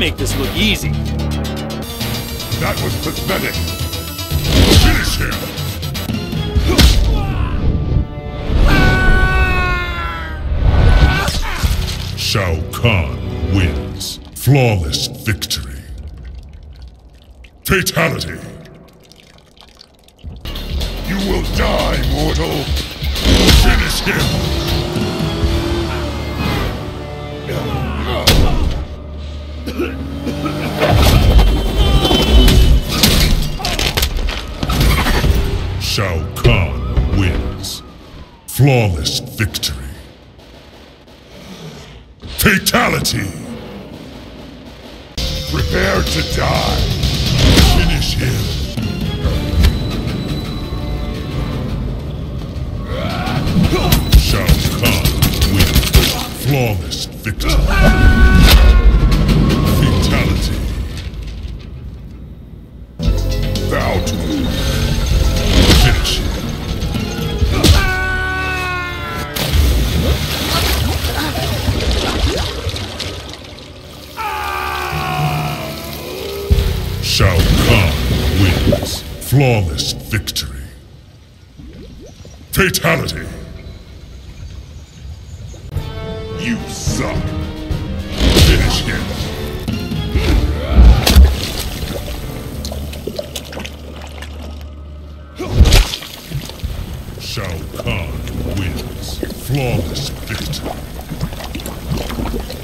make this look easy. That was pathetic. Finish him. Shao Kahn wins. Flawless victory. Fatality. You will die, mortal. Finish him. Wins. Flawless victory. Fatality. Prepare to die. Finish him. Shao Kahn wins. Flawless victory. Shao Kahn wins. Flawless victory. Fatality. You suck. Finish him. Shao Kahn wins. Flawless victory.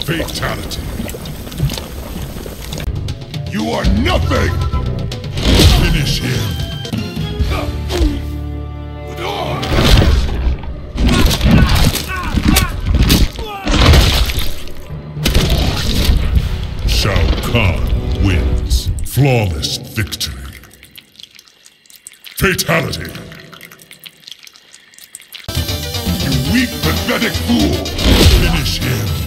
Fatality. You are nothing! Finish him. Shao Kahn wins. Flawless victory. Fatality. You weak, pathetic fool! Finish him.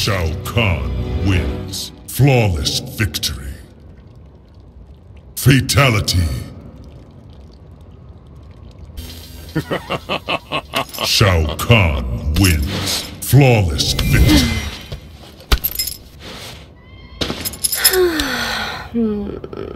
Shao Kahn wins. Flawless victory. Fatality. Shao Kahn wins. Flawless victory.